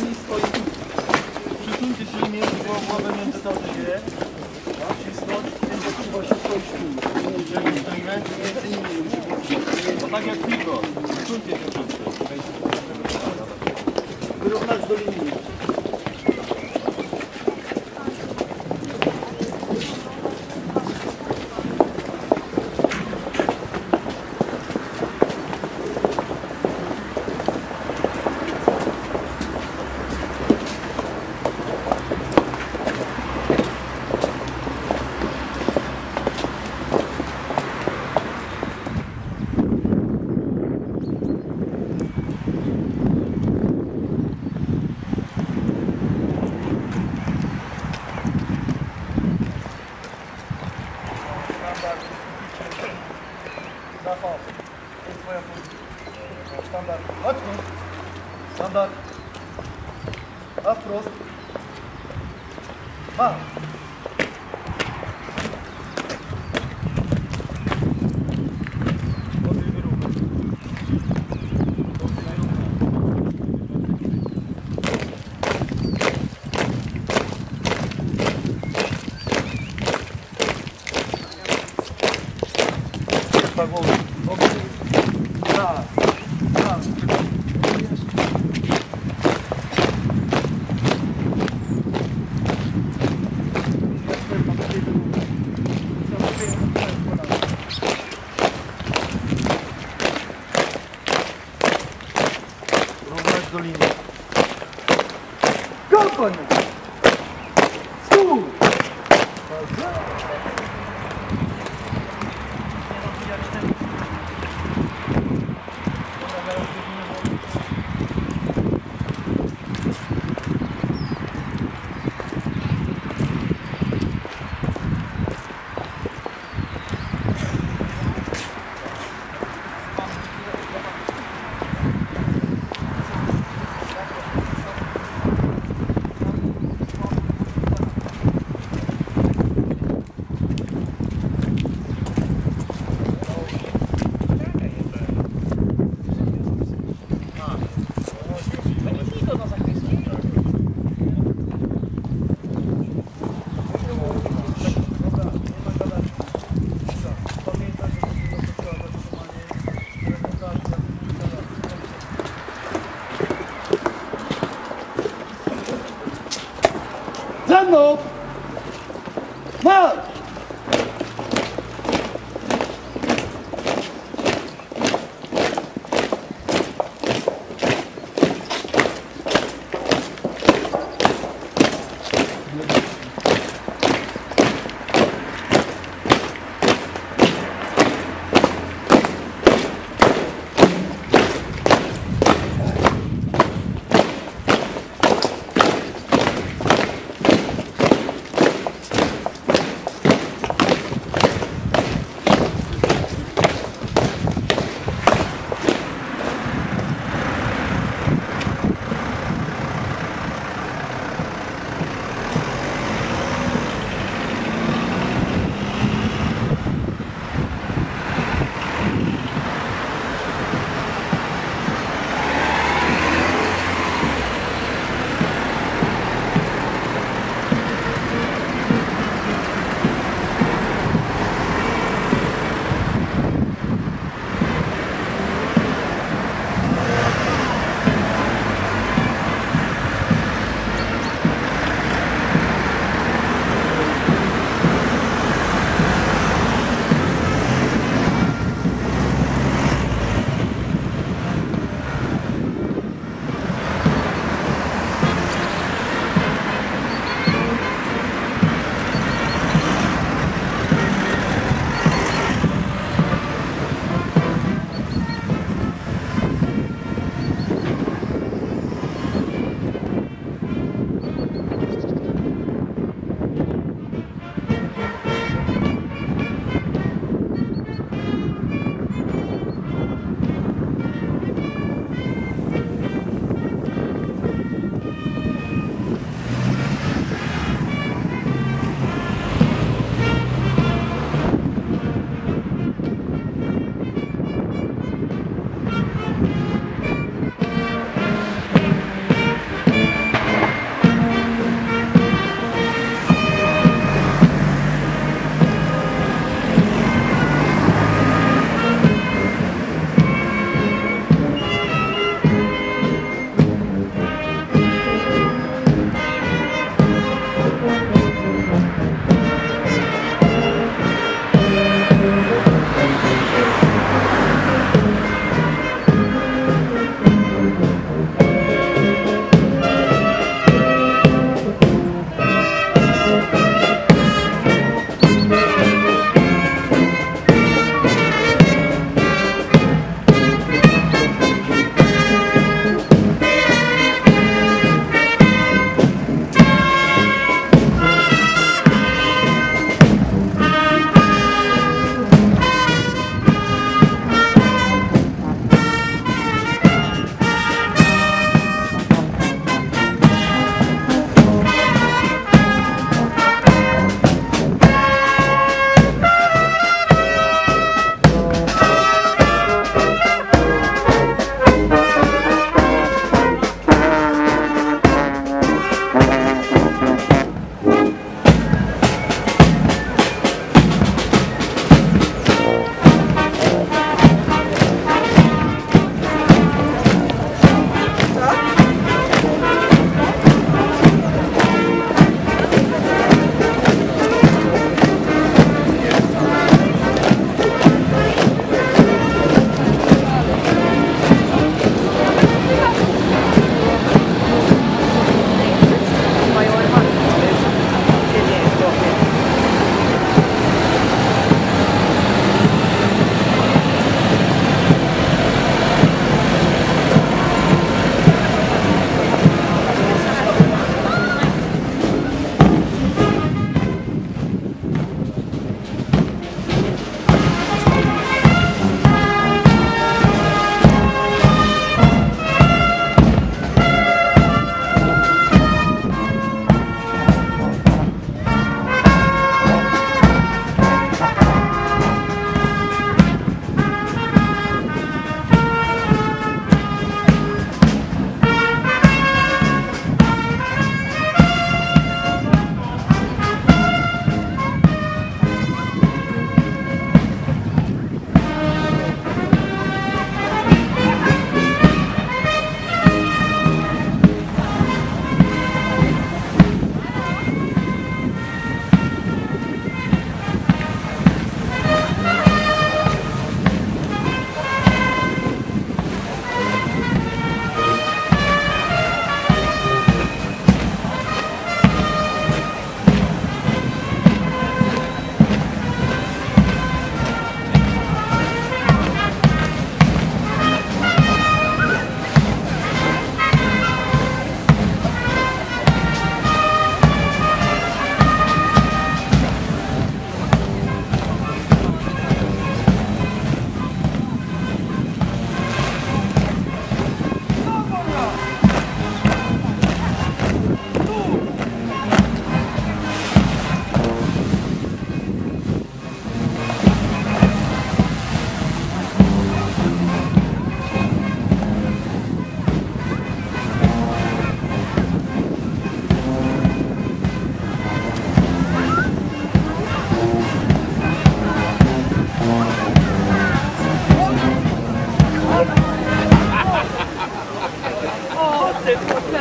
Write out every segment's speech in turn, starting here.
Stoi tu. Przysuńcie się między głowę między to, się Cisnąć, między chyba się stoisz tu. Między nimi. To tak jak piwo. Przysuńcie się wszyscy. Wyrównać do linii.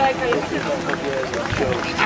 Like I used to do.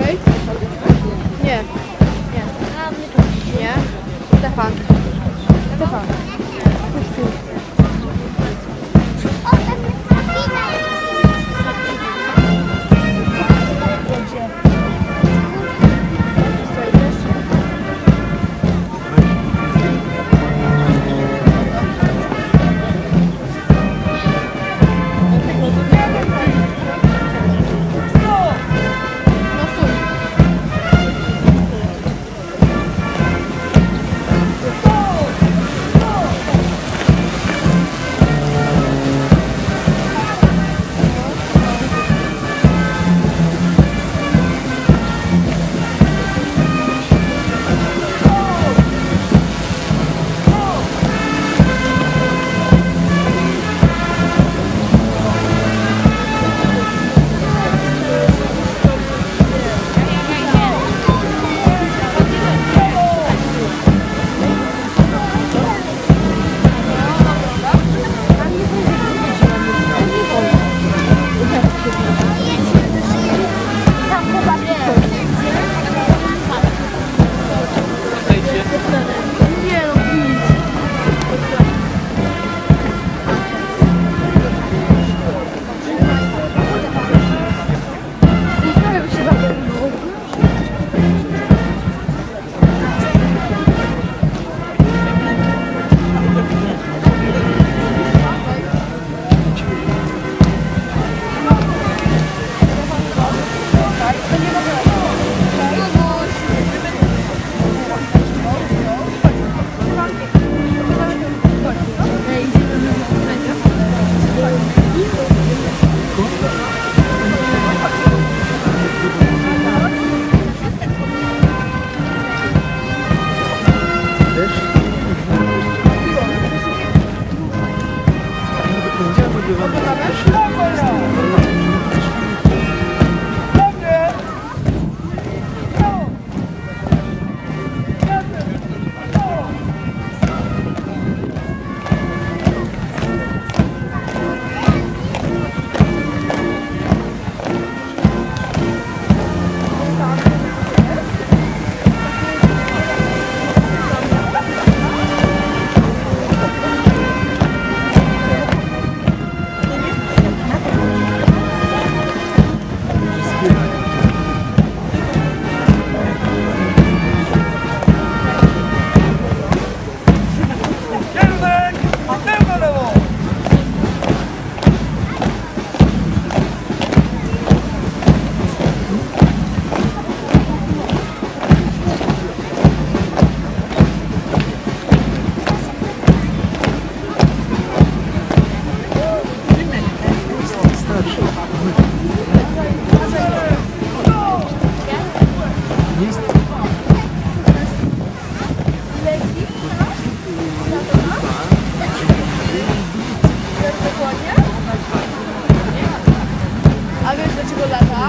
Okej? Nie. Nie. Nie. Stefan. Stefan.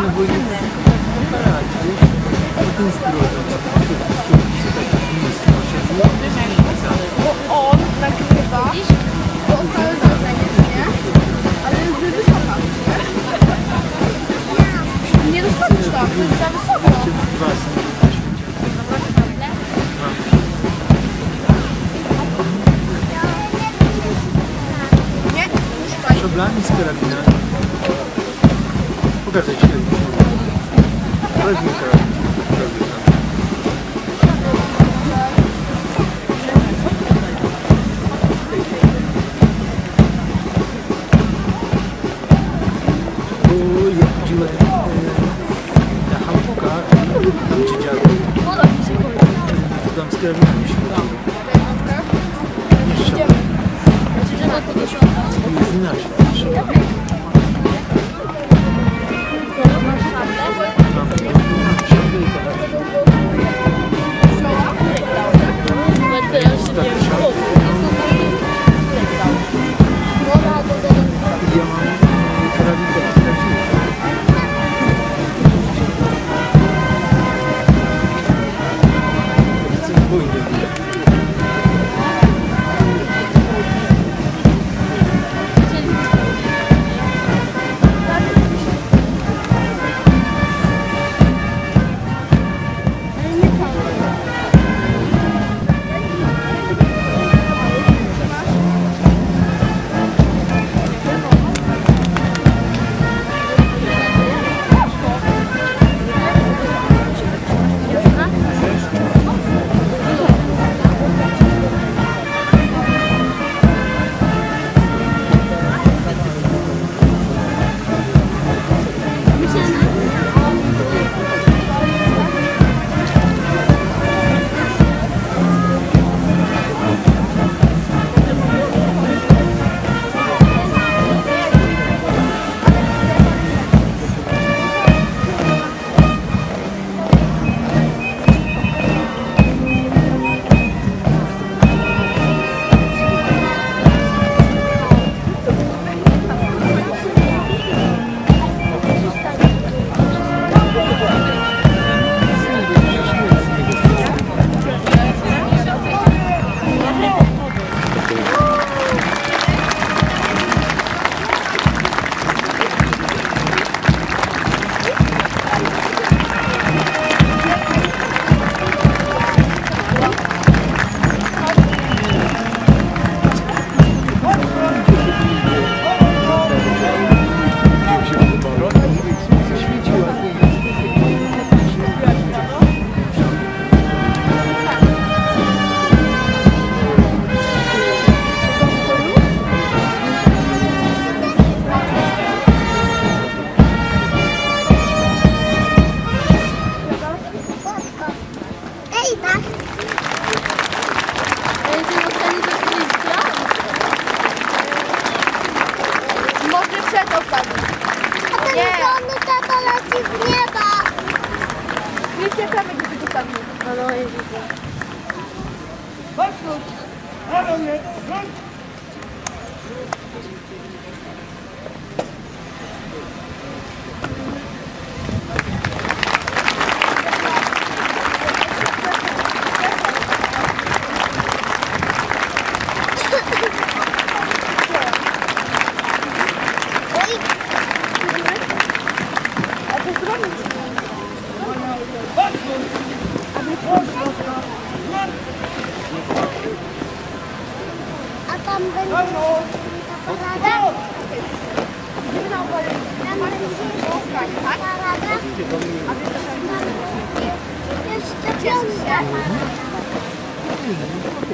на войне. Вот он Bo on nagrywa, bo on cały zadaje, nie? Ale jest wysoka. Nie dostaniesz tam, to jest za wysoko. Nie? Szablami z karabina. Pokazać się.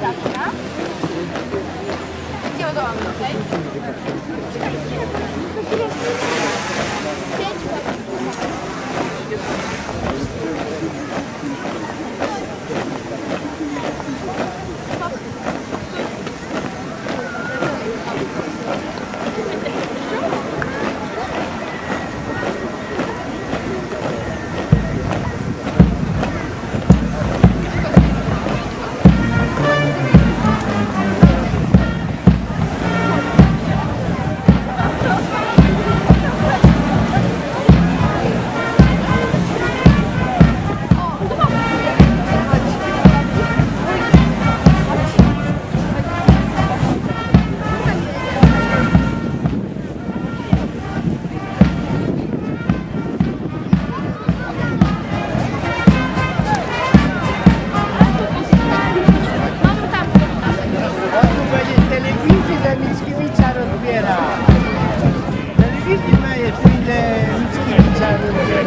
나 보나? 뛰어도 안 돼. 때 일찍 일지 않은데